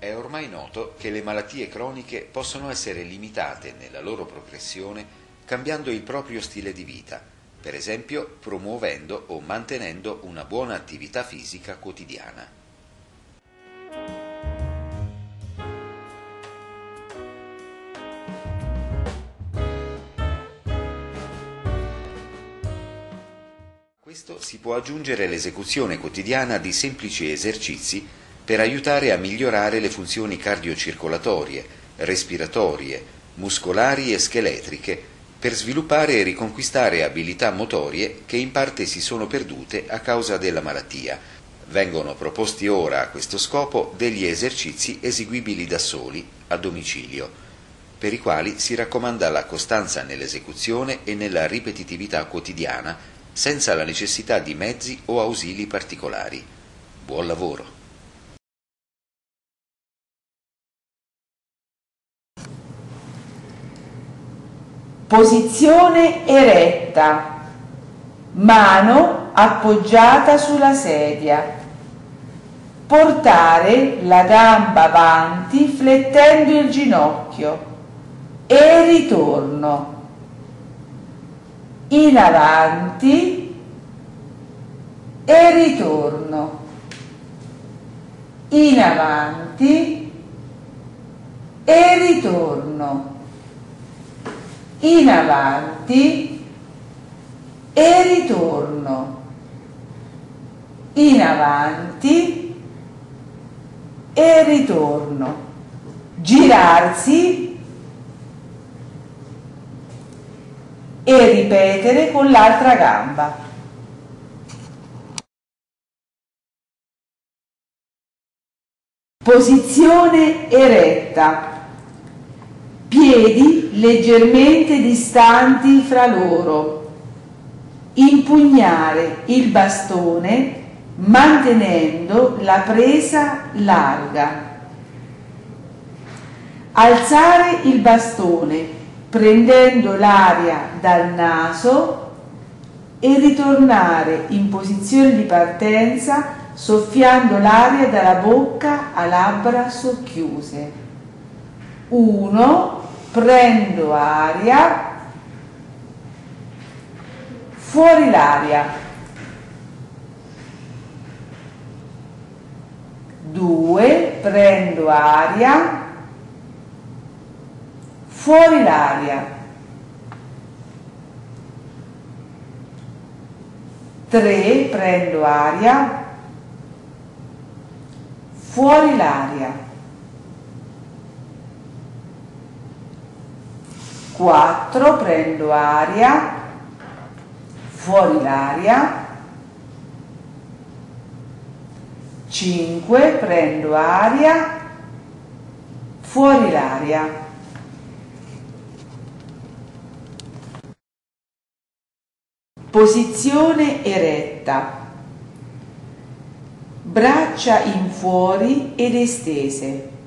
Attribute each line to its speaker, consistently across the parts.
Speaker 1: È ormai noto che le malattie croniche possono essere limitate nella loro progressione cambiando il proprio stile di vita, per esempio promuovendo o mantenendo una buona attività fisica quotidiana. A questo si può aggiungere l'esecuzione quotidiana di semplici esercizi per aiutare a migliorare le funzioni cardiocircolatorie, respiratorie, muscolari e scheletriche, per sviluppare e riconquistare abilità motorie che in parte si sono perdute a causa della malattia. Vengono proposti ora a questo scopo degli esercizi eseguibili da soli, a domicilio, per i quali si raccomanda la costanza nell'esecuzione e nella ripetitività quotidiana, senza la necessità di mezzi o ausili particolari. Buon lavoro!
Speaker 2: Posizione eretta, mano appoggiata sulla sedia. Portare la gamba avanti flettendo il ginocchio e ritorno. In avanti e ritorno. In avanti e ritorno in avanti e ritorno, in avanti e ritorno, girarsi e ripetere con l'altra gamba. Posizione eretta piedi leggermente distanti fra loro, impugnare il bastone mantenendo la presa larga, alzare il bastone prendendo l'aria dal naso e ritornare in posizione di partenza soffiando l'aria dalla bocca a labbra socchiuse. 1 prendo aria fuori l'aria. 2 prendo aria fuori l'aria. 3 prendo aria fuori l'aria 4 prendo aria, fuori l'aria, 5 prendo aria, fuori l'aria. Posizione eretta, braccia in fuori ed estese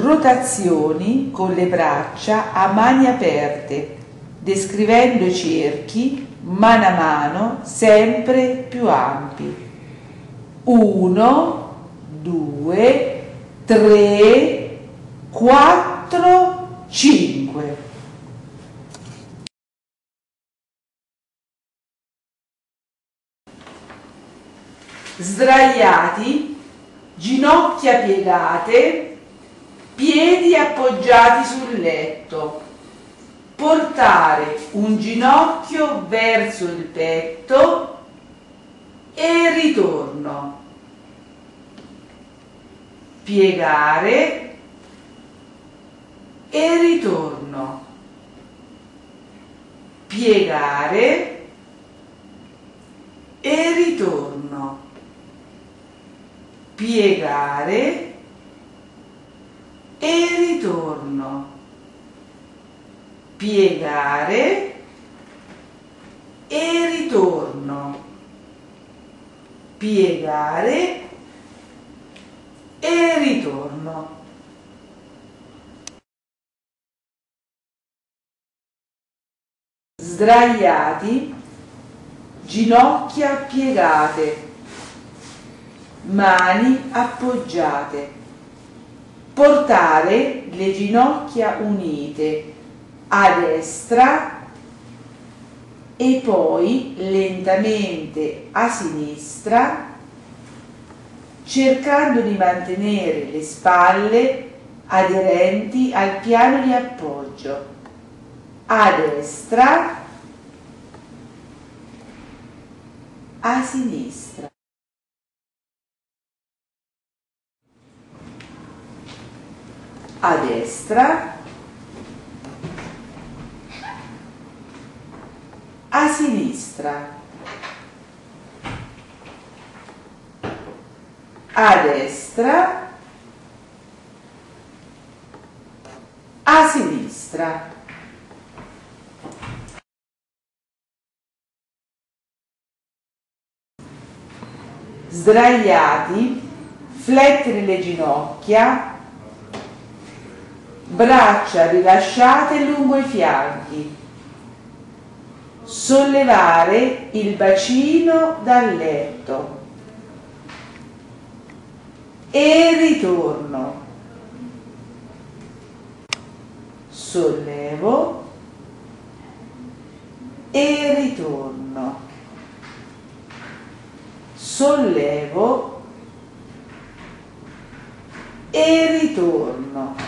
Speaker 2: rotazioni con le braccia a mani aperte, descrivendo cerchi mano a mano sempre più ampi. 1, 2, 3, 4, 5. Sdraiati, ginocchia piegate, piedi appoggiati sul letto, portare un ginocchio verso il petto e ritorno, piegare e ritorno, piegare e ritorno. Piegare e ritorno, piegare. E ritorno, piegare. E ritorno. Sdraiati, ginocchia piegate, mani appoggiate. Portare le ginocchia unite a destra e poi lentamente a sinistra cercando di mantenere le spalle aderenti al piano di appoggio, a destra, a sinistra. A destra, a sinistra. a destra, a sinistra. Sdraiati, flettere le ginocchia, braccia rilasciate lungo i fianchi, sollevare il bacino dal letto e ritorno. Sollevo e ritorno. Sollevo e ritorno.